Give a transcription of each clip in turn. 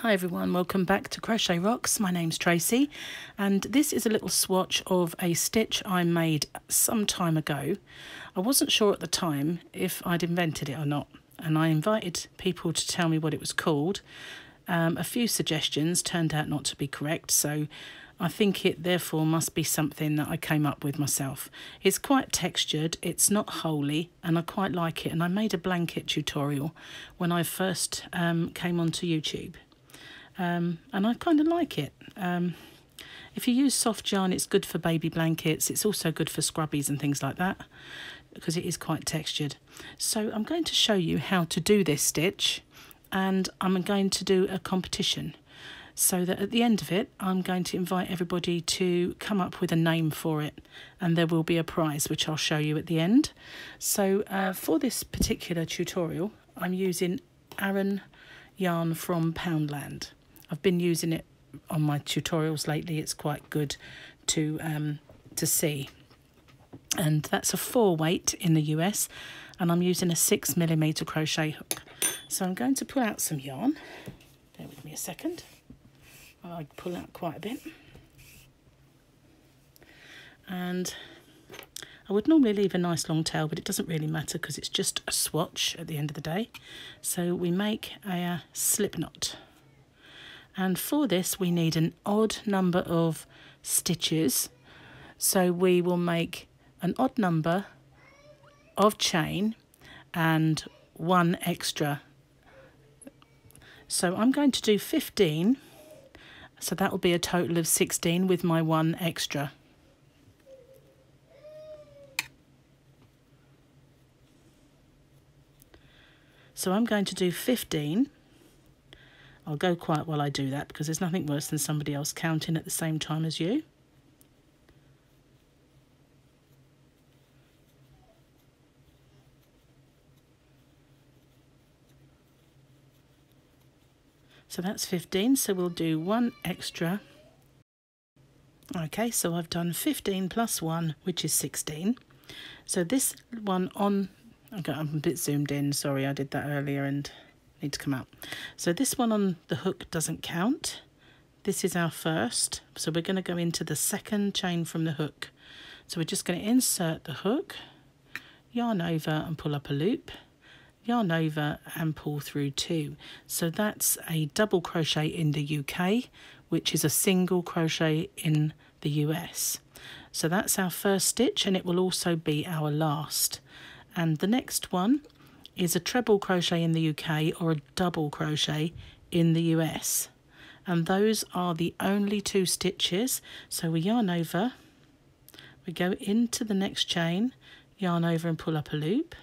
Hi everyone, welcome back to Crochet Rocks. My name's Tracy and this is a little swatch of a stitch I made some time ago. I wasn't sure at the time if I'd invented it or not and I invited people to tell me what it was called. Um, a few suggestions turned out not to be correct so I think it therefore must be something that I came up with myself. It's quite textured, it's not holey, and I quite like it. And I made a blanket tutorial when I first um, came onto YouTube. Um, and I kind of like it. Um, if you use soft yarn, it's good for baby blankets. It's also good for scrubbies and things like that because it is quite textured. So I'm going to show you how to do this stitch and I'm going to do a competition so that at the end of it, I'm going to invite everybody to come up with a name for it, and there will be a prize which I'll show you at the end. So, uh, for this particular tutorial, I'm using Aran yarn from Poundland. I've been using it on my tutorials lately, it's quite good to, um, to see. And that's a four weight in the US, and I'm using a six millimeter crochet hook. So I'm going to pull out some yarn. Bear with me a second. I pull out quite a bit. And I would normally leave a nice long tail, but it doesn't really matter because it's just a swatch at the end of the day. So we make a, a slip knot. And for this, we need an odd number of stitches. So we will make an odd number of chain and one extra. So I'm going to do 15 so that will be a total of 16 with my one extra. So I'm going to do 15. I'll go quiet while I do that because there's nothing worse than somebody else counting at the same time as you. So that's 15, so we'll do one extra. Okay, so I've done 15 plus 1, which is 16. So this one on, I'm a bit zoomed in, sorry I did that earlier and need to come out. So this one on the hook doesn't count. This is our first, so we're going to go into the second chain from the hook. So we're just going to insert the hook, yarn over and pull up a loop yarn over and pull through two. So that's a double crochet in the UK, which is a single crochet in the US. So that's our first stitch and it will also be our last. And the next one is a treble crochet in the UK or a double crochet in the US. And those are the only two stitches. So we yarn over, we go into the next chain, yarn over and pull up a loop,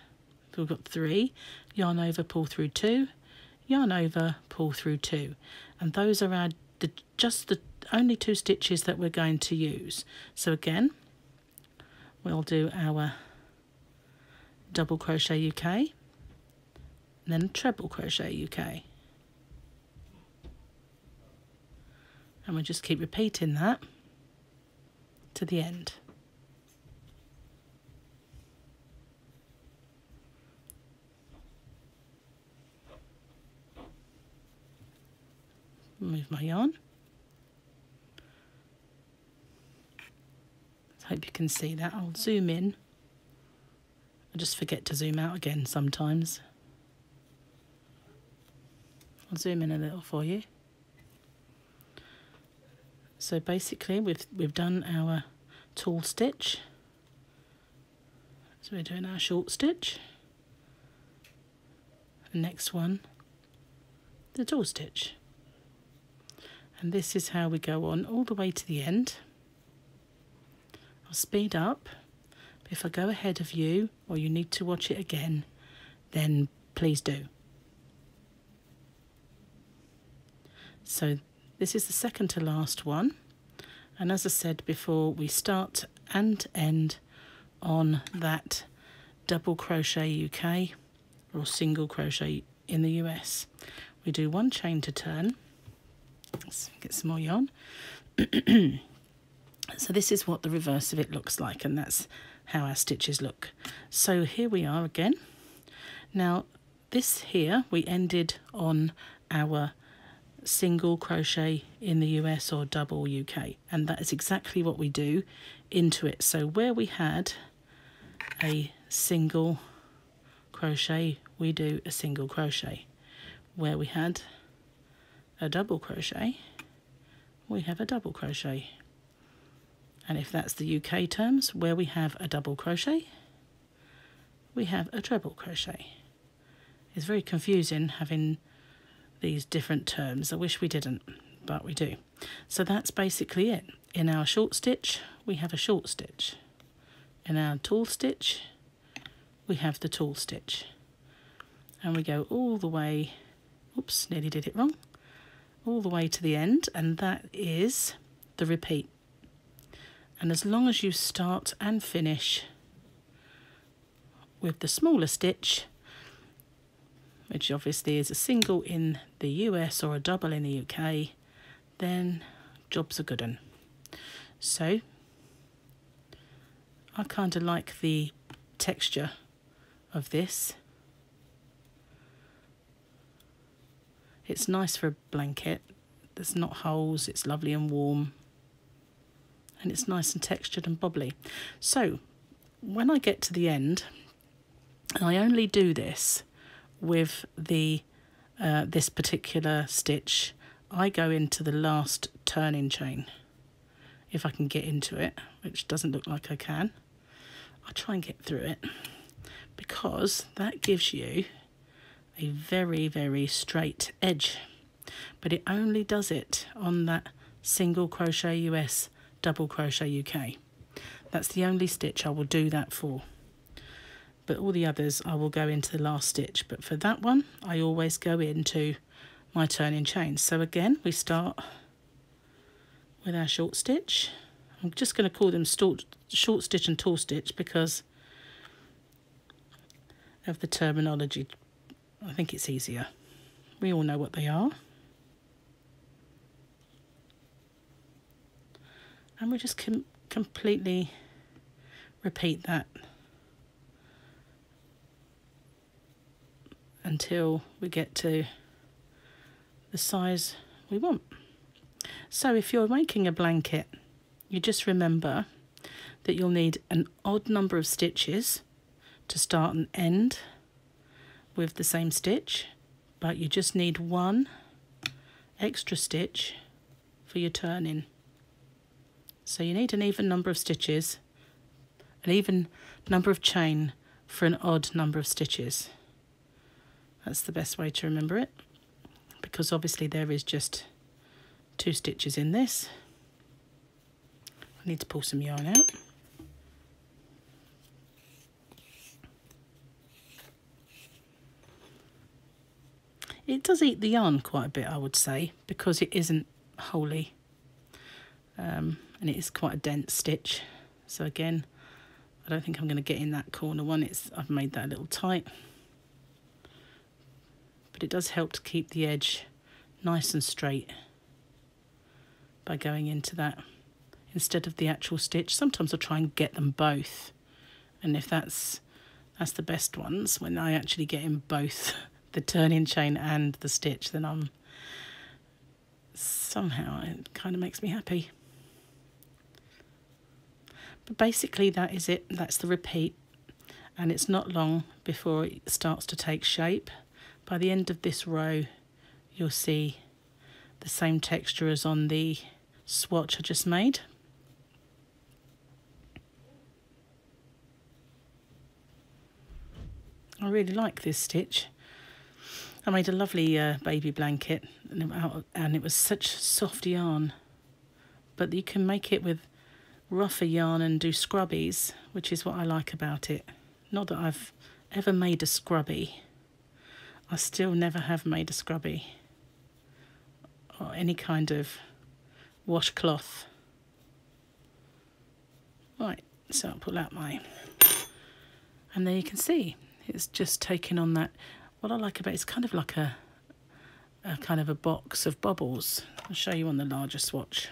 we've got three, yarn over, pull through two, yarn over, pull through two. And those are our the, just the only two stitches that we're going to use. So again, we'll do our double crochet UK, and then treble crochet UK. And we'll just keep repeating that to the end. move my yarn. I hope you can see that. I'll zoom in. I just forget to zoom out again sometimes. I'll zoom in a little for you. So basically we've we've done our tall stitch. So we're doing our short stitch. The next one, the tall stitch and this is how we go on all the way to the end. I'll speed up. If I go ahead of you or you need to watch it again, then please do. So this is the second to last one. And as I said before, we start and end on that double crochet UK or single crochet in the US. We do one chain to turn Let's get some more yarn. so this is what the reverse of it looks like and that's how our stitches look. So here we are again. Now this here we ended on our single crochet in the US or double UK and that is exactly what we do into it. So where we had a single crochet we do a single crochet. Where we had a double crochet we have a double crochet. And if that's the UK terms where we have a double crochet we have a treble crochet. It's very confusing having these different terms. I wish we didn't, but we do. So that's basically it. In our short stitch, we have a short stitch. In our tall stitch, we have the tall stitch. And we go all the way, oops, nearly did it wrong, all the way to the end, and that is the repeat. And as long as you start and finish with the smaller stitch, which obviously is a single in the US or a double in the UK, then job's a good one. So I kind of like the texture of this. It's nice for a blanket. There's not holes, it's lovely and warm. And it's nice and textured and bobbly. So when I get to the end, and I only do this with the uh, this particular stitch, I go into the last turning chain. If I can get into it, which doesn't look like I can, I'll try and get through it because that gives you a very, very straight edge. But it only does it on that single crochet US, double crochet UK. That's the only stitch I will do that for but all the others I will go into the last stitch. But for that one I always go into my turning chain. So again we start with our short stitch. I'm just going to call them short stitch and tall stitch because of the terminology. I think it's easier. We all know what they are. And we just com completely repeat that until we get to the size we want. So if you're making a blanket, you just remember that you'll need an odd number of stitches to start and end with the same stitch, but you just need one extra stitch for your turning. So you need an even number of stitches, an even number of chain for an odd number of stitches. That's the best way to remember it because obviously there is just two stitches in this. I need to pull some yarn out. It does eat the yarn quite a bit, I would say, because it isn't holey um, and it is quite a dense stitch. So again, I don't think I'm going to get in that corner one. It's I've made that a little tight but it does help to keep the edge nice and straight by going into that instead of the actual stitch. Sometimes I'll try and get them both and if that's that's the best ones when I actually get in both the turning chain and the stitch then I'm somehow it kind of makes me happy. But basically that is it, that's the repeat and it's not long before it starts to take shape. By the end of this row, you'll see the same texture as on the swatch I just made. I really like this stitch. I made a lovely uh, baby blanket and it, and it was such soft yarn. But you can make it with rougher yarn and do scrubbies, which is what I like about it. Not that I've ever made a scrubby. I still never have made a scrubby or any kind of washcloth. Right, so I'll pull out my, and there you can see it's just taking on that. What I like about it, it's kind of like a, a kind of a box of bubbles. I'll show you on the larger swatch.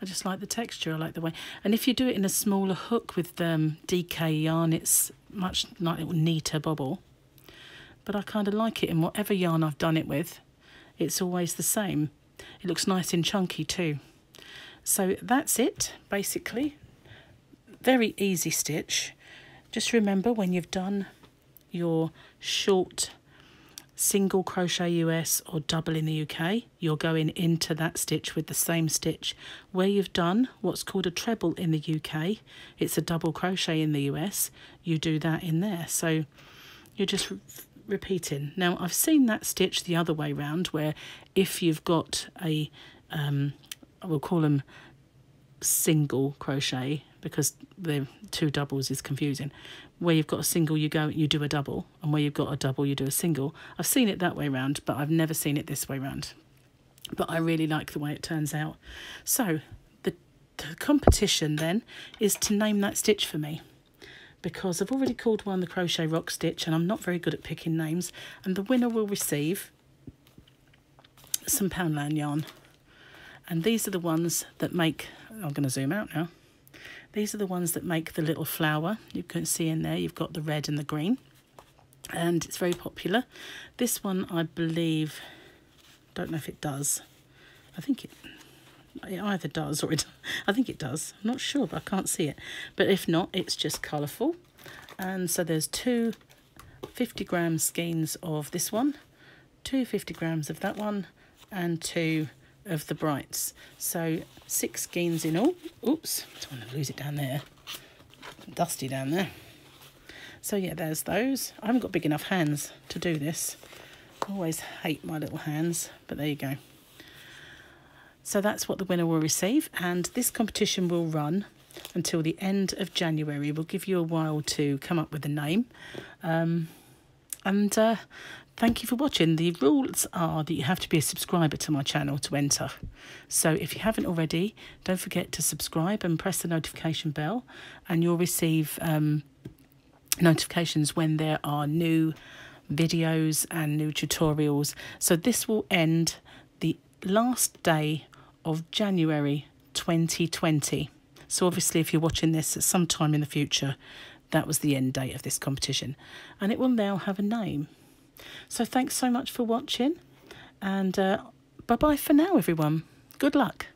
I just like the texture, I like the way. And if you do it in a smaller hook with um, DK yarn, it's much like a neater bobble but I kind of like it in whatever yarn I've done it with. it's always the same. It looks nice and chunky too. So that's it, basically. Very easy stitch. Just remember when you've done your short single crochet US or double in the UK, you're going into that stitch with the same stitch. Where you've done what's called a treble in the UK, it's a double crochet in the US, you do that in there. So you're just repeating. Now I've seen that stitch the other way round where if you've got a, um, we'll call them single crochet because the two doubles is confusing. Where you've got a single, you go you do a double, and where you've got a double, you do a single. I've seen it that way round, but I've never seen it this way round. But I really like the way it turns out. So the, the competition then is to name that stitch for me because I've already called one the crochet rock stitch and I'm not very good at picking names and the winner will receive some Poundland yarn and these are the ones that make I'm going to zoom out now these are the ones that make the little flower. You can see in there you've got the red and the green. And it's very popular. This one, I believe, don't know if it does. I think it, it either does or it, I think it does. I'm not sure, but I can't see it. But if not, it's just colourful. And so there's two 50 gram skeins of this one, two 50 grams of that one, and two of the brights. So six skeins in all. Oops, don't want to lose it down there. Dusty down there. So yeah, there's those. I haven't got big enough hands to do this. Always hate my little hands, but there you go. So that's what the winner will receive. And this competition will run until the end of January. We'll give you a while to come up with a name. Um, and uh, Thank you for watching. The rules are that you have to be a subscriber to my channel to enter. So if you haven't already, don't forget to subscribe and press the notification bell and you'll receive um, notifications when there are new videos and new tutorials. So this will end the last day of January 2020. So obviously if you're watching this at some time in the future, that was the end date of this competition. And it will now have a name. So thanks so much for watching and uh, bye bye for now, everyone. Good luck.